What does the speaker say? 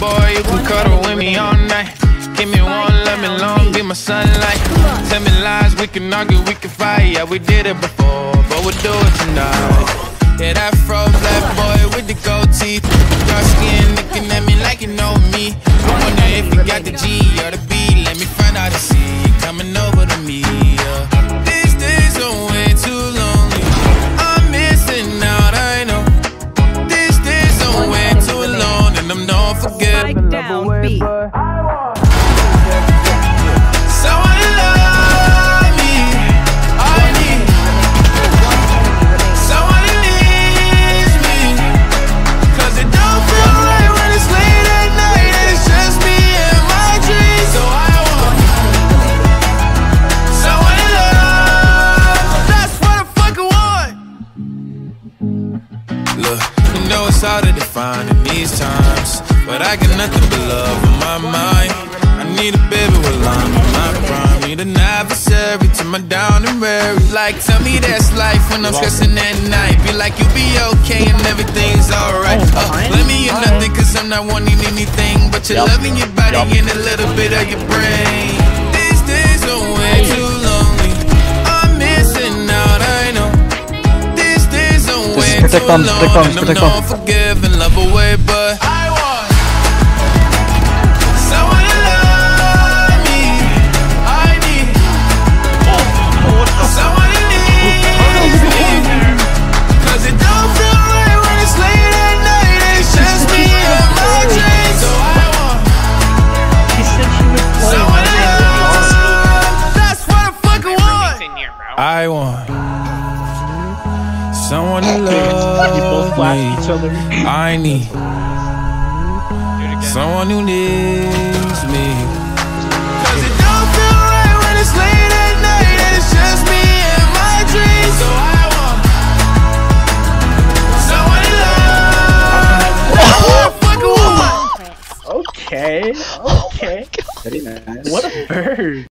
boy, you can cuddle with me all night. Give me one, let me long, be my sunlight. Tell me lies, we can argue, we can fight. Yeah, we did it before, but we'll do it tonight. Yeah, that fro black boy with the gold teeth. Dark skin fucking want. Me I need So I need me cuz it don't feel like when it's late and it's just me and my G So I want So I want That's what a fucker want Look, you know it's hard to define in these times. But I got nothing but love on my mind. I need a baby while I'm in my prime. Need an adversary to my down and weary. Like, tell me that's life when I'm stressing at night. Be like, you'll be okay and everything's alright. Uh, let me in nothing, cause I'm not wanting anything. But you're loving your body and a little bit of your brain. These days are way too lonely. I'm missing out, I know. These days are way too bombs, long. protect bombs, I'm not forgiving, love away, someone to You both love flashed each me. other. I need Do it again. someone who needs me. Cause it don't feel right when it's late at night. It's just me and my dreams. So I want someone to love. That's what I fucking want. Okay. Okay. Very nice. What a bird.